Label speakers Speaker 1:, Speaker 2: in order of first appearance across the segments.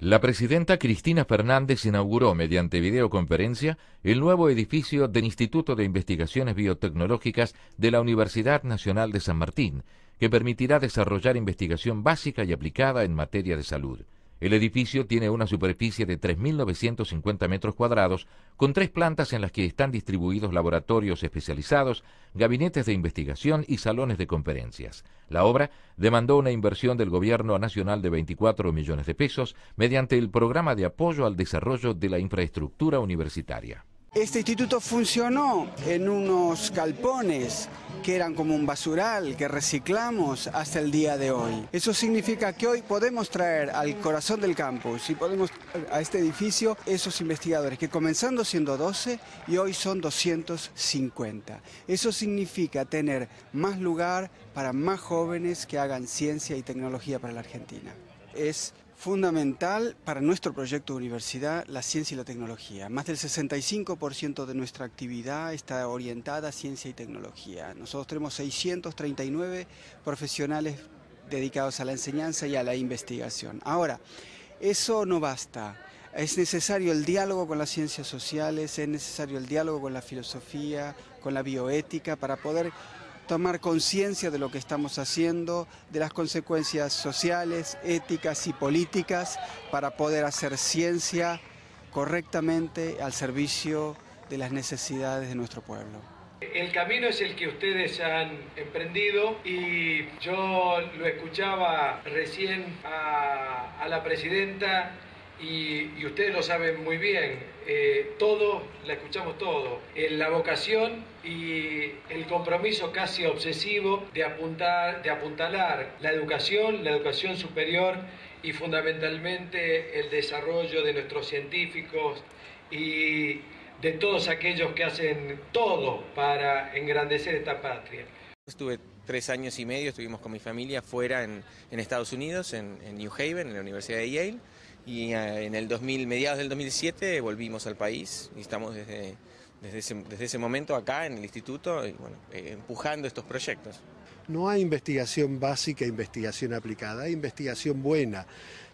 Speaker 1: La presidenta Cristina Fernández inauguró mediante videoconferencia el nuevo edificio del Instituto de Investigaciones Biotecnológicas de la Universidad Nacional de San Martín, que permitirá desarrollar investigación básica y aplicada en materia de salud. El edificio tiene una superficie de 3.950 metros cuadrados, con tres plantas en las que están distribuidos laboratorios especializados, gabinetes de investigación y salones de conferencias. La obra demandó una inversión del Gobierno Nacional de 24 millones de pesos mediante el Programa de Apoyo al Desarrollo de la Infraestructura Universitaria.
Speaker 2: Este instituto funcionó en unos galpones que eran como un basural que reciclamos hasta el día de hoy. Eso significa que hoy podemos traer al corazón del campus y podemos a este edificio esos investigadores que comenzando siendo 12 y hoy son 250. Eso significa tener más lugar para más jóvenes que hagan ciencia y tecnología para la Argentina. Es fundamental para nuestro proyecto de universidad la ciencia y la tecnología. Más del 65% de nuestra actividad está orientada a ciencia y tecnología. Nosotros tenemos 639 profesionales dedicados a la enseñanza y a la investigación. Ahora, eso no basta. Es necesario el diálogo con las ciencias sociales, es necesario el diálogo con la filosofía, con la bioética, para poder tomar conciencia de lo que estamos haciendo, de las consecuencias sociales, éticas y políticas para poder hacer ciencia correctamente al servicio de las necesidades de nuestro pueblo.
Speaker 3: El camino es el que ustedes han emprendido y yo lo escuchaba recién a, la presidenta y, ustedes lo saben muy bien, eh, la escuchamos todo, la vocación y el compromiso casi obsesivo de, apuntar, de apuntalar la educación, la educación superior y fundamentalmente el desarrollo de nuestros científicos y de todos aquellos que hacen todo para engrandecer esta patria.
Speaker 4: Estuve tres años y medio, estuvimos con mi familia fuera en, Estados Unidos, en, en New Haven, en la Universidad de Yale y eh, en el 2000, mediados del 2007 volvimos al país y estamos desde, desde, ese, momento acá en el instituto eh, empujando estos proyectos.
Speaker 5: No hay investigación básica investigación aplicada, hay investigación buena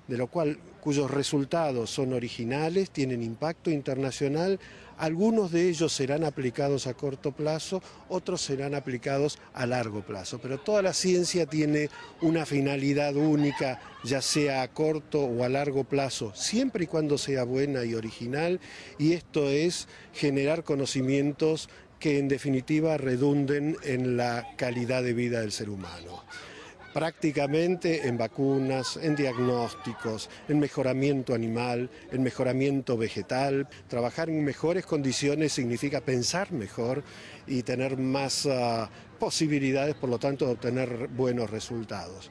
Speaker 5: de lo cual cuyos resultados son originales, tienen impacto internacional, algunos de ellos serán aplicados a corto plazo, otros serán aplicados a largo plazo, pero toda la ciencia tiene una finalidad única, ya sea a corto o a largo plazo, siempre y cuando sea buena y original, y esto es generar conocimientos que en definitiva redunden en la calidad de vida del ser humano prácticamente en vacunas, en diagnósticos, en mejoramiento animal, en mejoramiento vegetal. Trabajar en mejores condiciones significa pensar mejor y tener más ah, posibilidades, por lo tanto, de obtener buenos resultados.